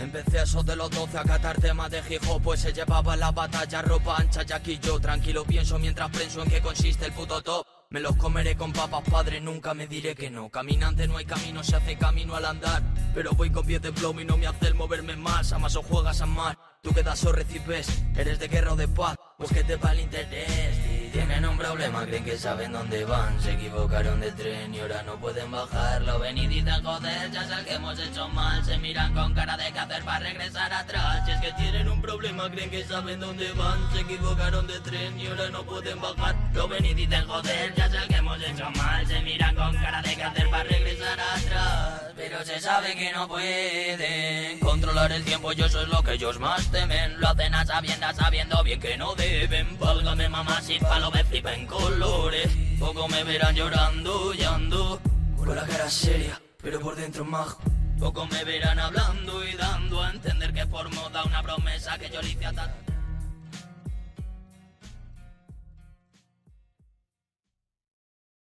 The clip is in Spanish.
Empecé a eso de los 12 a catar temas de hijo Pues se llevaba la batalla, ropa ancha, ya aquí yo Tranquilo pienso mientras pienso en qué consiste el puto top. Me los comeré con papas, padre, nunca me diré que no. Caminante no hay camino, se hace camino al andar. Pero voy con pies de plomo y no me hace el moverme más. Amas o juegas a mar, tú quedas o recibes. Eres de guerra o de paz, pues que te va el interés. Tienen un problema, creen que saben dónde van Se equivocaron de tren y ahora no pueden bajarlo. Ven y dicen joder, ya sé que hemos hecho mal Se miran con cara de qué hacer para regresar atrás. Si es que tienen un problema, creen que saben dónde van Se equivocaron de tren y ahora no pueden bajar. Lo ven y dicen joder, ya sé que hemos Se sabe que no pueden Controlar el tiempo, yo soy lo que ellos más temen Lo hacen a sabiendas, sabiendo bien que no deben Válgame mamá si palo me flipa en colores. Poco me verán llorando y ando con la cara seria, pero por dentro majo. Poco me verán hablando y dando a entender que por moda una promesa que yo le hice a tal.